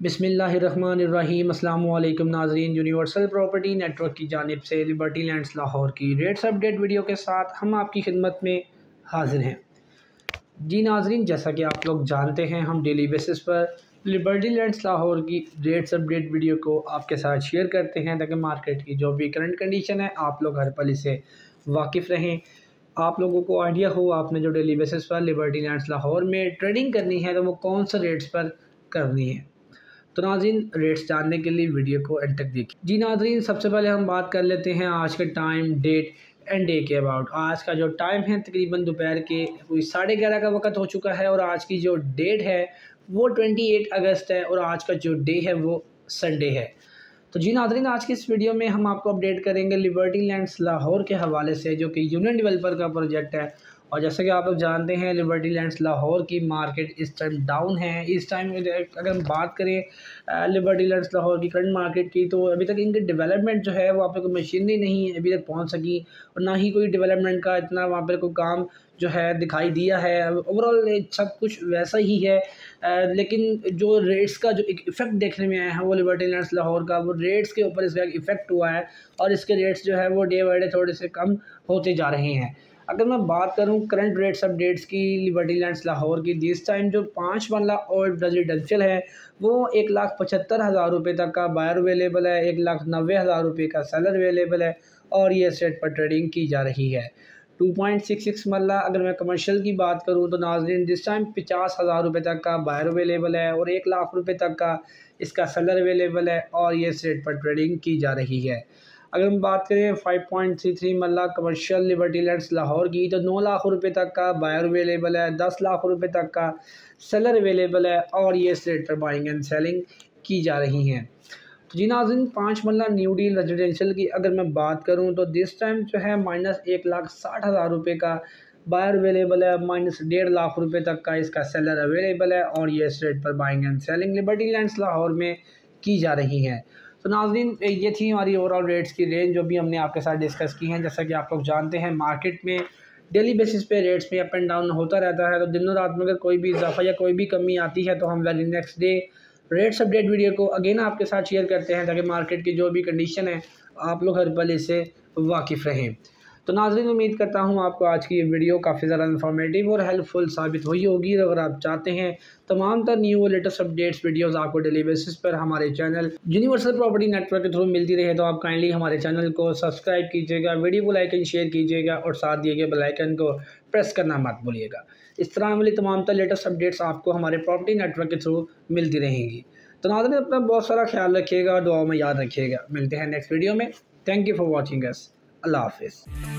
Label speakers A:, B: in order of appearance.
A: बिसमीम अल्लाम नाजरीन। Universal Property network की जानब से लिबर्टी लैंड्स लाहौर की रेट्स अपडेट वीडियो के साथ हम आपकी खिदमत में हाजिर हैं। जी नाजरीन, जैसा कि आप लोग जानते हैं, हम डेली बेसिस पर लिबर्टी लैंड्स लाहौर की रेट्स अपडेट वीडियो को आपके साथ शेयर करते हैं ताकि मार्केट की जो भी करंट कंडीशन है, आप लोग हर पल से वाकिफ़ रहें। आप लोगों को आइडिया हो, आपने जो डेली बेसिस पर लिबर्टी लैंड्स लाहौर में ट्रेडिंग करनी है तो वो कौन सा रेट्स पर करनी है? तो नाजरीन रेट्स जानने के लिए वीडियो को एंड तक देखिए। जी नाजरीन, सबसे पहले हम बात कर लेते हैं आज के टाइम डेट एंड डे के अबाउट आज का जो टाइम है, तकरीबन दोपहर के कोई साढ़े ग्यारह का वक्त हो चुका है और आज की जो डेट है, वो ट्वेंटी एट अगस्त है और आज का जो डे है, वो संडे है। तो जी नाजरीन, आज की इस वीडियो में हम आपको अपडेट करेंगे लिबर्टी लैंड्स लाहौर के हवाले से, जो कि यूनियन डेवलपर का प्रोजेक्ट है और जैसे कि आप लोग जानते हैं लिबर्टी लैंड्स लाहौर की मार्केट इस टाइम डाउन है। इस टाइम अगर हम बात करें लिबर्टी लैंड्स लाहौर की करंट मार्केट की तो अभी तक इनकी डेवलपमेंट जो है वो आप कोई मशीनरी नहीं अभी तक पहुँच सकी और ना ही कोई डेवलपमेंट का इतना वहाँ पर कोई काम जो है दिखाई दिया है। ओवरऑल सब कुछ वैसा ही है। आ, लेकिन जो रेट्स का जो एक इफ़ेक्ट देखने में आया है वो लिबर्टी लैंड्स लाहौर का वो रेट्स के ऊपर इसका एक इफ़ेक्ट हुआ है और इसके रेट्स जो है वो डे बाई डे थोड़े से कम होते जा रहे हैं। अगर मैं बात करूँ करंट रेट्स अपडेट्स की लिबर्टी लैंड्स लाहौर की दिस टाइम जो पाँच मरला और रेजिडेंशियल है, वो एक लाख पचहत्तर हज़ार रुपये तक का बायर अवेलेबल है, एक लाख नब्बे हज़ार रुपये का सेलर अवेलेबल है और ये सेट पर ट्रेडिंग की जा रही है। टू पॉइंट सिक्स सिक्स मल्ला अगर मैं कमर्शियल की बात करूँ तो नाजरीन दिस टाइम पचास हज़ार रुपये तक का बायर अवेलेबल है और एक लाख रुपये तक का इसका सेलर अवेलेबल है और ये सेट पर ट्रेडिंग की जा रही है। अगर हम बात करें फाइव पॉइंट थ्री थ्री मल्ला कमर्शियल लिबर्टी लैंड्स लाहौर की तो नौ लाख रुपए तक का बायर अवेलेबल है, दस लाख रुपए तक का सेलर अवेलेबल है और ये रेट पर बाइंग एंड सेलिंग की जा रही हैं। तो जी नाजिन पाँच मल्ला न्यू डील रेजिडेंशियल की अगर मैं बात करूँ तो दिस टाइम जो है माइनस एक लाख साठ हज़ार रुपये का बायर अवेलेबल है माइनस डेढ़ लाख रुपए तक का इसका सेलर अवेलेबल है और ये रेट पर buying and selling Liberty Lands Lahore में की जा रही हैं। तो नाजरीन ये थी हमारी ओवरऑल रेट्स की रेंज जो भी हमने आपके साथ डिस्कस की हैं। जैसा कि आप लोग जानते हैं मार्केट में डेली बेसिस पे रेट्स में अप एंड डाउन होता रहता है। तो दिनों रात में अगर कोई भी इजाफा या कोई भी कमी आती है तो हम well next day rates update video को अगेन आपके साथ शेयर करते हैं, ताकि मार्केट की जो भी कंडीशन है, आप लोग हर पल इससे वाकिफ़ रहें। तो नाजरीन, उम्मीद करता हूँ आपको आज की ये वीडियो काफ़ी ज़्यादा इन्फॉर्मेटिव और हेल्पफुल साबित हुई होगी। अगर आप चाहते हैं तमाम तर न्यू और लेटेस्ट अपडेट्स वीडियोस आपको डेली बेसिस पर हमारे चैनल यूनिवर्सल प्रॉपर्टी नेटवर्क के थ्रू मिलती रहे तो आप काइंडली हमारे चैनल को सब्सक्राइब कीजिएगा वीडियो को लाइक एंड शेयर कीजिएगा और साथ दिए गए बेलाइकन को प्रेस करना मत भूलिएगा। इस तरह वाली तमाम तर लेटेस्ट अपडेट्स आपको हमारे प्रॉपर्टी नेटवर्क के थ्रू मिलती रहेंगी। तो नाजन अपना बहुत सारा ख्याल रखिएगा और दुआ में याद रखिएगा। मिलते हैं नेक्स्ट वीडियो में। Thank you for watching us अल्लाह हाफिज़।